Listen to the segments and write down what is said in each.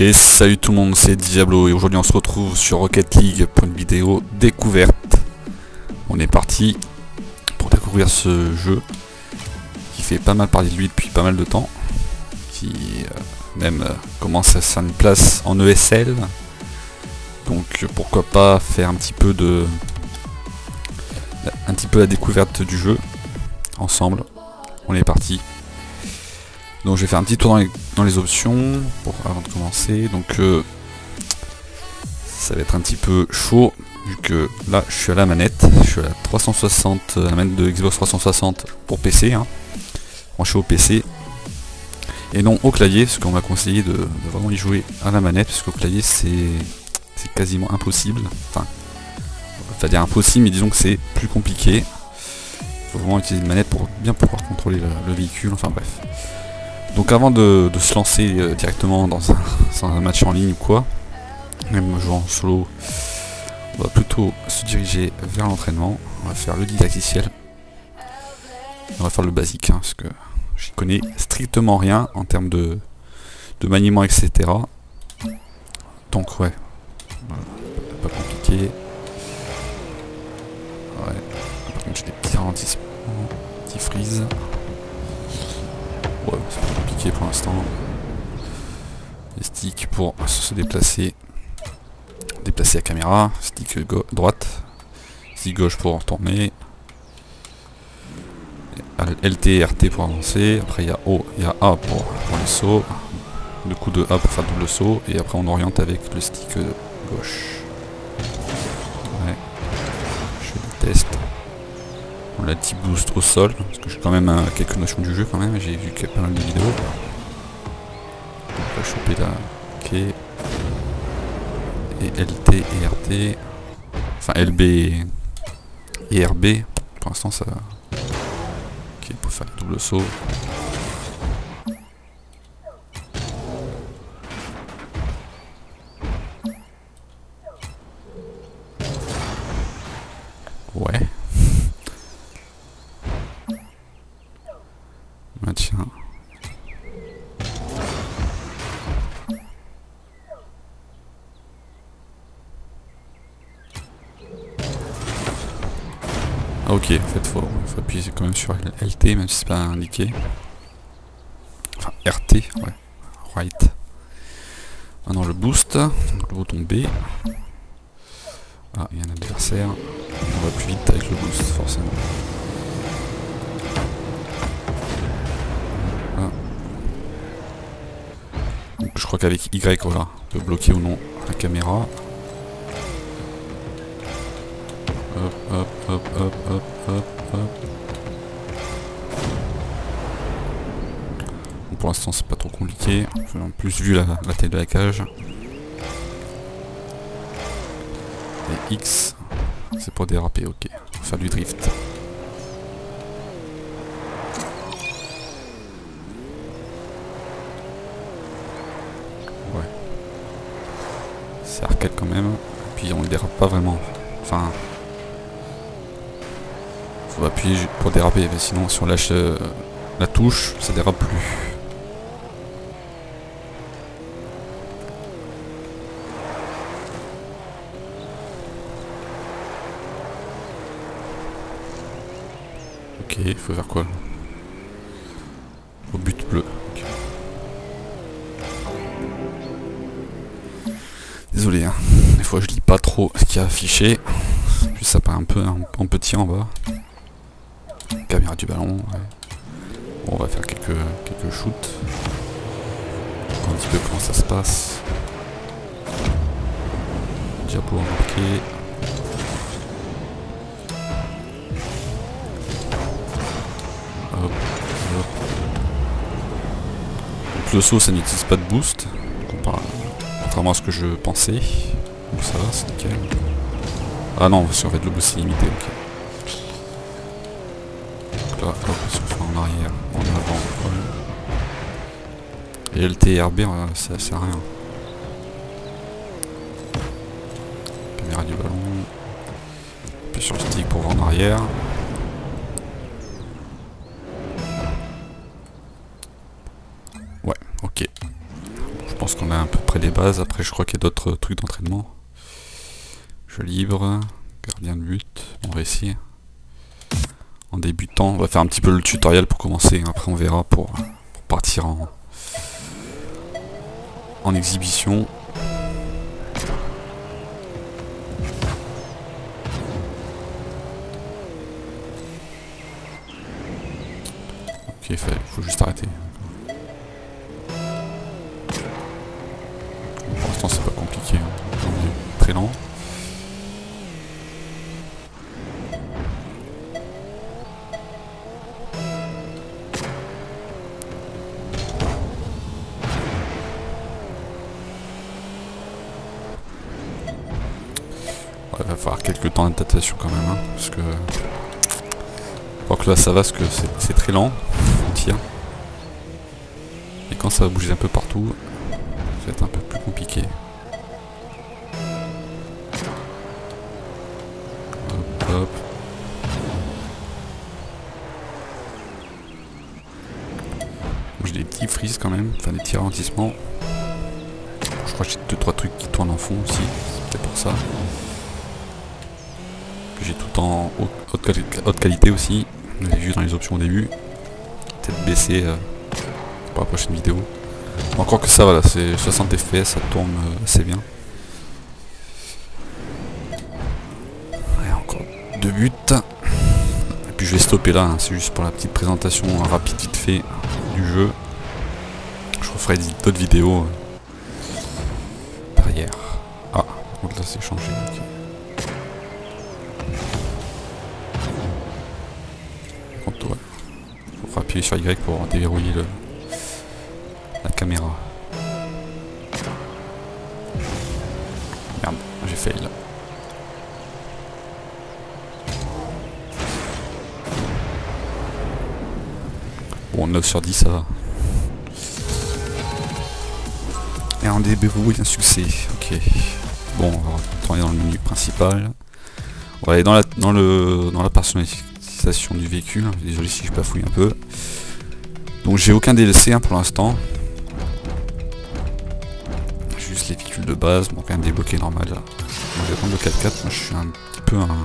Et salut tout le monde, c'est Diablo et aujourd'hui on se retrouve sur Rocket League pour une vidéo découverte. On est parti pour découvrir ce jeu qui fait pas mal parler de lui depuis pas mal de temps, qui euh, même euh, commence à faire une place en ESL. Donc pourquoi pas faire un petit peu de un petit peu la découverte du jeu ensemble. On est parti. Donc je vais faire un petit tour dans les, options pour, avant de commencer. Donc euh, ça va être un petit peu chaud vu que là je suis à la manette. Je suis à la 360, la manette de Xbox 360 pour PC. Hein. je suis au PC. Et non au clavier, parce qu'on m'a conseillé de, vraiment y jouer à la manette, parce qu'au clavier c'est quasiment impossible. Enfin, va dire impossible, mais disons que c'est plus compliqué. Il faut vraiment utiliser une manette pour bien pouvoir contrôler le véhicule, enfin bref. Donc avant de, se lancer euh, directement dans un, match en ligne ou quoi, même jouant en solo, on va plutôt se diriger vers l'entraînement. On va faire le didacticiel. On va faire le basique, hein, parce que j'y connais strictement rien en termes de, maniement, etc. Donc ouais, pas compliqué. Ouais, par contre j'ai des petits ralentissements, petits freeze. Ouais, c'est pas compliqué pour l'instant. Les sticks pour se déplacer. Déplacer la caméra. Stick droite. Stick gauche pour tourner. LT RT pour avancer. Après il y a O, il y a A pour, pour le saut. Le coup de A pour faire double saut. Et après on oriente avec le stick gauche. Ouais. Je fais. L'a boost au sol, parce que j'ai quand même euh, quelques notions du jeu quand même, j'ai vu pas mal de vidéos. On va choper la OK. Et LT et RT. Enfin LB et RB. Pour l'instant ça. Ok, pour faire le double saut. Ok, en fait faut, faut appuyer quand même sur LT même si c'est pas indiqué. Enfin RT, ouais. Right. Maintenant le boost, le bouton B. Ah, il y a un adversaire. On va plus vite avec le boost forcément. Ah. Je crois qu'avec Y, voilà, on peut bloquer ou non la caméra. Hop, hop, hop, hop, hop, hop, hop. pour l'instant c'est pas trop compliqué. En plus vu la, la taille de la cage. Et X, c'est pour déraper, ok. Faire du drift. Ouais. C'est arcade quand même. Et puis on ne dérape pas vraiment. Enfin, faut appuyer pour déraper, mais sinon si on lâche euh, la touche, ça dérape plus. Ok, il faut faire quoi Au but bleu. Désolé, hein. des fois je lis pas trop ce qui a affiché. Puis ça paraît un peu en petit en bas caméra du ballon. on va faire quelques, quelques shoots. un petit peu comment ça se passe. Diapo marqué. Donc le saut ça n'utilise pas de boost. Contrairement à ce que je pensais. Ça va, c'est nickel. Ah non, si en fait le boost est limité, ok Et le TRB, ça sert à rien. Caméra du ballon. Puis sur le stick pour voir en arrière. Ouais, ok. Je pense qu'on a à peu près les, base. Après, je crois qu'il y a d'autres trucs d'entraînement. Je libre, gardien de but, on va essayer. En débutant, on va faire un petit peu le tutoriel pour commencer. Après, on verra pour, partir en, en exhibition. Ok, il faut juste arrêter. Pour l'instant, c'est pas compliqué. Hein. Très lent. Il va falloir quelques temps d'adaptation quand même, hein, parce que... Que là ça va, parce que c'est très lent, on tire. Et quand ça va bouger un peu partout, ça va être un peu plus compliqué. Hop, hop. J'ai des petits frises quand même, enfin des petits ralentissements. Je crois que j'ai 2-3 trucs qui tournent en fond aussi, c'est pour ça. J'ai tout en haute, qualité aussi. Vous l'avez vu dans les options au début. Peut-être baisser euh, pour la prochaine vidéo. Encore que ça, voilà, c'est 60 fps, ça tourne euh, assez bien. Encore deux buts. Et puis je vais stopper là, hein. c'est juste pour la petite présentation rapide vite fait du jeu. Je referai d'autres vidéos euh, derrière. Ah, donc là c'est changé. Appuyer sur Y pour déverrouiller la caméra. Merde, j'ai fail. Bon, 9 sur 10, ça va. Et un déverrouille, un succès. Ok. Bon, on va retourner dans le menu principal. On va aller dans la, dans le, dans la du véhicule. Désolé si je bafouille un peu. Donc j'ai aucun DLC hein, pour l'instant. Juste les véhicules de base, bon quand même débloqué normal là. vais prendre le 4x4, moi je suis un petit peu un,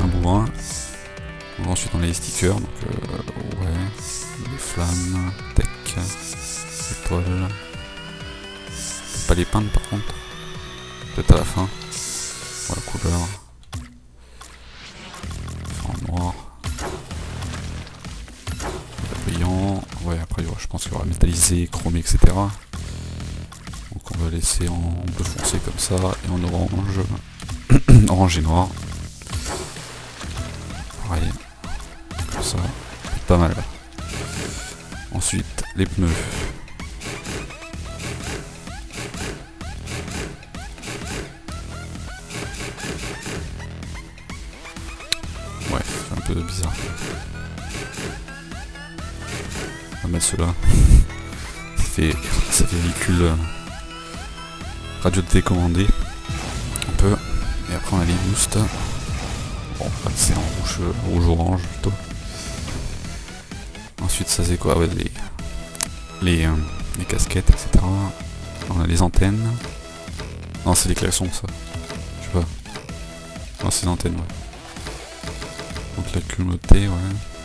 un bourrin. ensuite on a les stickers, donc euh, ouais, les flammes, tech, étoiles. Pas les peindre par contre. Peut-être à la fin. Voilà, couleur. Métallisé, chromé, etc. Donc on va laisser en bleu foncé comme ça et en orange. orange et noir. Pareil. Comme ça. Pas mal. Ensuite, les pneus. Ouais, c'est un peu bizarre va mettre cela. Fait, ça véhicule euh, radio télécommandé. Un peu. Et après on a les boosts. Bon, c'est en rouge, rouge orange plutôt. Ensuite ça c'est quoi? Ouais, les, les, euh, les casquettes, etc. On a les antennes. Non c'est les klaxons ça. Je sais pas. Non c'est les antennes ouais. Donc la communauté ouais.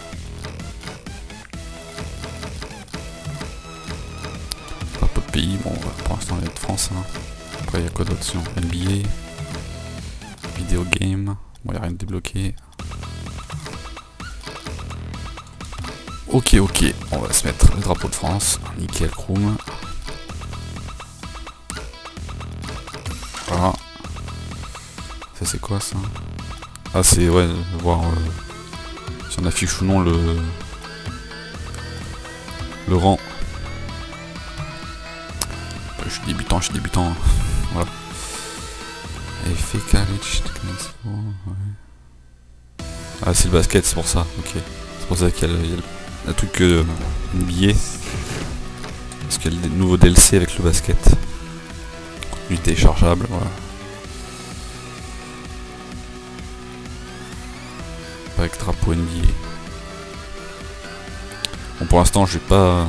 De France. Hein. Après il y a quoi d'autre NBA, vidéo game, bon il a rien de débloqué. Ok ok, on va se mettre le drapeau de France, nickel chrome. Voilà. Ça c'est quoi ça? Ah c'est ouais, voir euh, si on affiche ou non le le rang je suis débutant, je suis débutant. Voilà. Effet Ah, c'est le basket, c'est pour ça. Ok. C'est pour ça qu'il y a, le, truc euh, billet. Parce qu'il y a le nouveau DLC avec le basket. Contenu téléchargeable, voilà. Avec drapeau NBA. Bon, pour l'instant, je vais pas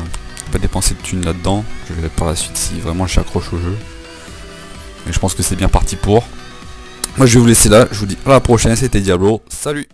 pas dépenser de thunes là-dedans. Je verrai par la suite si vraiment j'accroche au jeu. Mais je pense que c'est bien parti pour. Moi je vais vous laisser là, je vous dis à la prochaine, c'était Diablo, salut